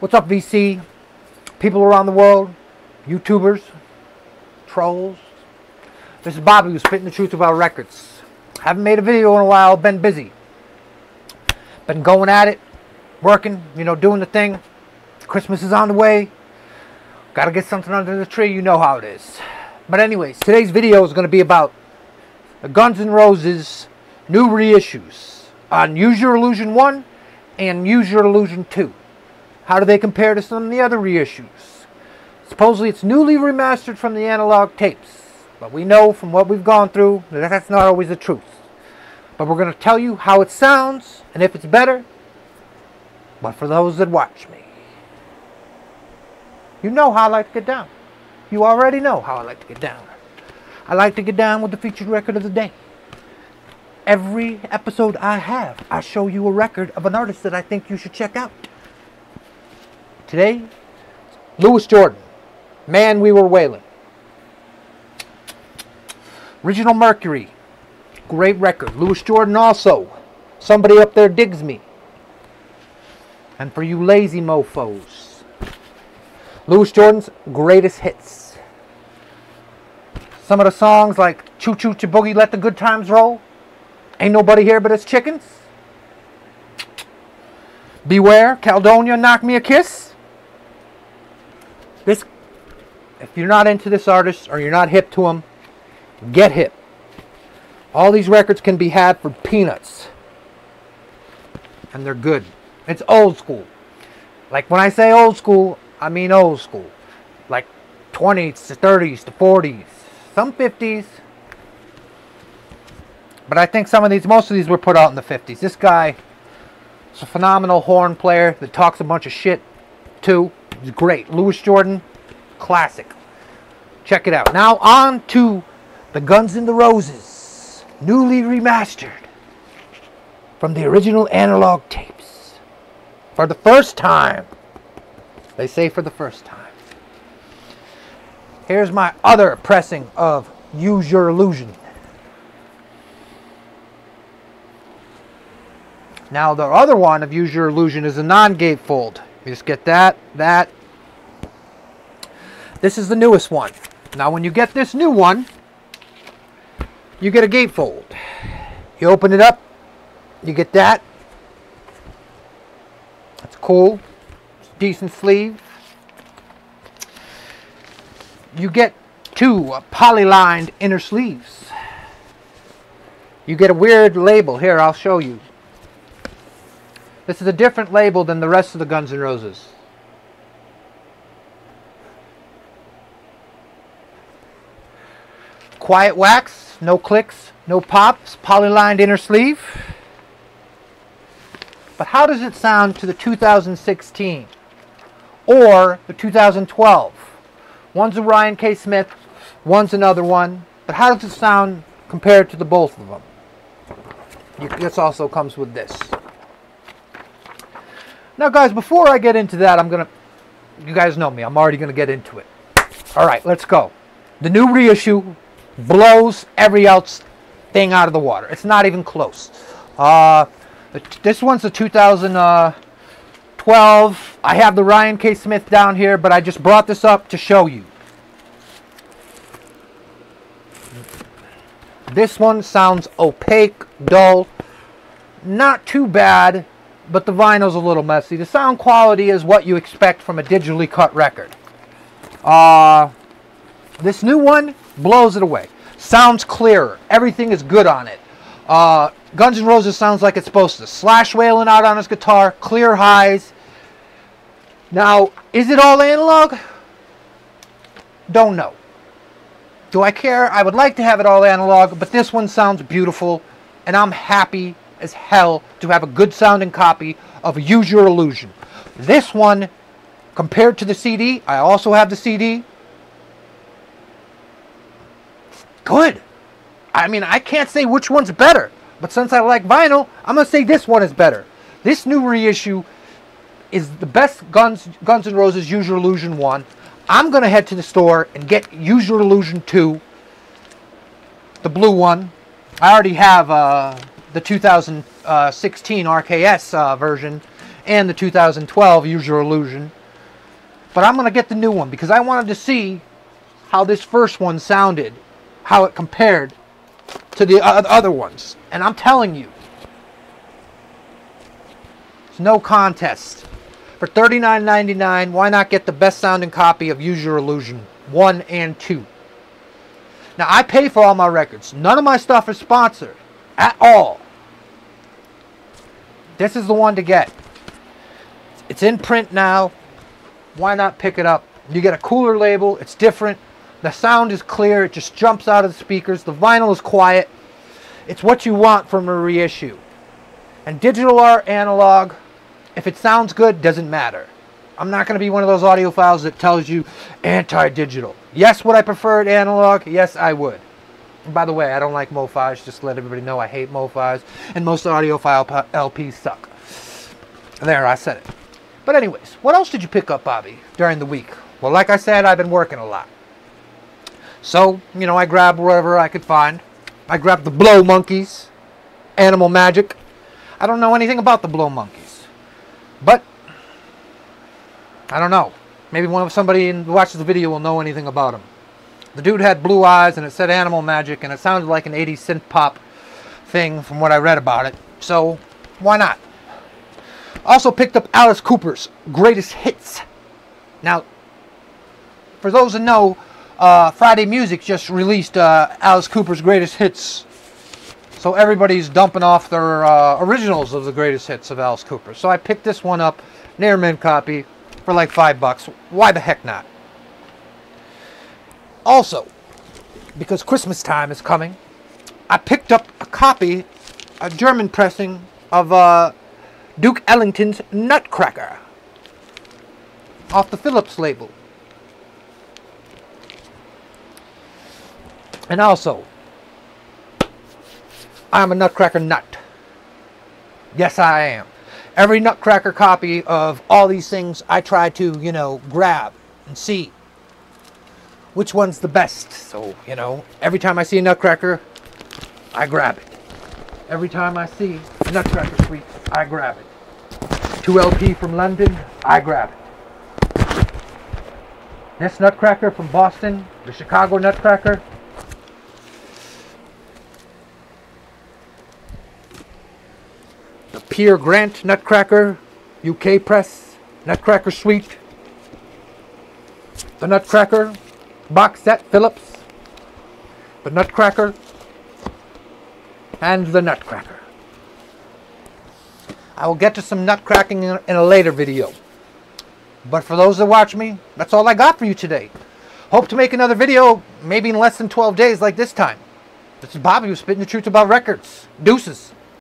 What's up, VC? People around the world, YouTubers, trolls. This is Bobby who's spitting the truth about records. Haven't made a video in a while, been busy. Been going at it, working, you know, doing the thing. Christmas is on the way. Gotta get something under the tree, you know how it is. But anyways, today's video is to be about the Guns N' Roses new reissues on Use Your Illusion 1 and Use Your Illusion 2. How do they compare to some of the other reissues? Supposedly it's newly remastered from the analog tapes, but we know from what we've gone through that that's not always the truth. But we're going to tell you how it sounds and if it's better, but for those that watch me. You know how I like to get down. You already know how I like to get down. I like to get down with the featured record of the day. Every episode I have, I show you a record of an artist that I think you should check out. Today, Louis Jordan, Man We Were Wailing. Original Mercury, great record. Louis Jordan also, Somebody Up There Digs Me. And for you lazy mofos, Louis Jordan's greatest hits. Some of the songs like Choo Choo Boogie, Let the Good Times Roll. Ain't Nobody Here But Us Chickens. Beware, Caledonia, Knock Me a Kiss. This, if you're not into this artist or you're not hip to him, get hip. All these records can be had for peanuts. And they're good. It's old school. Like when I say old school, I mean old school. Like 20s to 30s to 40s. Some 50s. But I think some of these, most of these were put out in the 50s. This guy is a phenomenal horn player that talks a bunch of shit too. Great. Louis Jordan, classic. Check it out. Now on to the Guns N' the Roses, newly remastered from the original analog tapes. For the first time. They say for the first time. Here's my other pressing of Use Your Illusion. Now the other one of Use Your Illusion is a non-gatefold. You just get that, that. This is the newest one. Now when you get this new one, you get a gatefold. You open it up, you get that. That's cool. Decent sleeve. You get two polylined inner sleeves. You get a weird label. Here, I'll show you. This is a different label than the rest of the Guns N' Roses. Quiet wax, no clicks, no pops, polylined inner sleeve. But how does it sound to the 2016 or the 2012? One's a Ryan K. Smith, one's another one. But how does it sound compared to the both of them? This also comes with this. Now, guys, before I get into that, I'm going to, you guys know me, I'm already going to get into it. All right, let's go. The new reissue blows every else thing out of the water. It's not even close. Uh, this one's a 2012. I have the Ryan K. Smith down here, but I just brought this up to show you. This one sounds opaque, dull, not too bad, but the vinyl's a little messy. The sound quality is what you expect from a digitally cut record. Uh, this new one blows it away. Sounds clearer. Everything is good on it. Uh, Guns N' Roses sounds like it's supposed to. Slash wailing out on his guitar, clear highs. Now, is it all analog? Don't know. Do I care? I would like to have it all analog, but this one sounds beautiful, and I'm happy as hell to have a good sounding copy of Use Your Illusion. This one, compared to the CD, I also have the CD. Good. I mean, I can't say which one's better, but since I like vinyl, I'm going to say this one is better. This new reissue is the best Guns, Guns N' Roses Use Your Illusion 1. I'm going to head to the store and get Use Your Illusion 2, the blue one. I already have uh, the 2016 RKS uh, version and the 2012 Use Your Illusion. But I'm going to get the new one because I wanted to see how this first one sounded, how it compared to the other ones. And I'm telling you, it's no contest. For $39.99, why not get the best sounding copy of Use Your Illusion 1 and 2? Now, I pay for all my records. None of my stuff is sponsored at all. This is the one to get. It's in print now. Why not pick it up? You get a cooler label. It's different. The sound is clear. It just jumps out of the speakers. The vinyl is quiet. It's what you want from a reissue. And digital or analog, if it sounds good, doesn't matter. I'm not going to be one of those audiophiles that tells you anti-digital. Yes, would I prefer it analog? Yes, I would. By the way, I don't like MoFis. Just to let everybody know I hate MoFis. And most audiophile LPs suck. There, I said it. But anyways, what else did you pick up, Bobby, during the week? Well, like I said, I've been working a lot. So, you know, I grabbed wherever I could find. I grabbed the Blow Monkeys, Animal Magic. I don't know anything about the Blow Monkeys. But, I don't know. Maybe one of somebody who watches the video will know anything about them. The dude had blue eyes and it said Animal Magic and it sounded like an 80s synth pop thing from what I read about it. So, why not? Also picked up Alice Cooper's Greatest Hits. Now, for those that know, uh, Friday Music just released uh, Alice Cooper's greatest hits. So everybody's dumping off their uh, originals of the greatest hits of Alice Cooper. So I picked this one up, near mint copy, for like five bucks. Why the heck not? Also, because Christmas time is coming, I picked up a copy, a German pressing of uh, Duke Ellington's Nutcracker off the Philips label. And also, I'm a Nutcracker nut. Yes, I am. Every Nutcracker copy of all these things, I try to, you know, grab and see which one's the best. So, you know, every time I see a Nutcracker, I grab it. Every time I see a Nutcracker Suite, I grab it. 2LP from London, I grab it. This Nutcracker from Boston, the Chicago Nutcracker, Peer Gynt Nutcracker, UK Press, Nutcracker Suite, the Nutcracker, box set Philips, the Nutcracker, and the Nutcracker. I will get to some nutcracking in, in a later video. But for those that watch me, that's all I got for you today. Hope to make another video, maybe in less than 12 days like this time. This is Bobby who's spitting the truth about records. Deuces.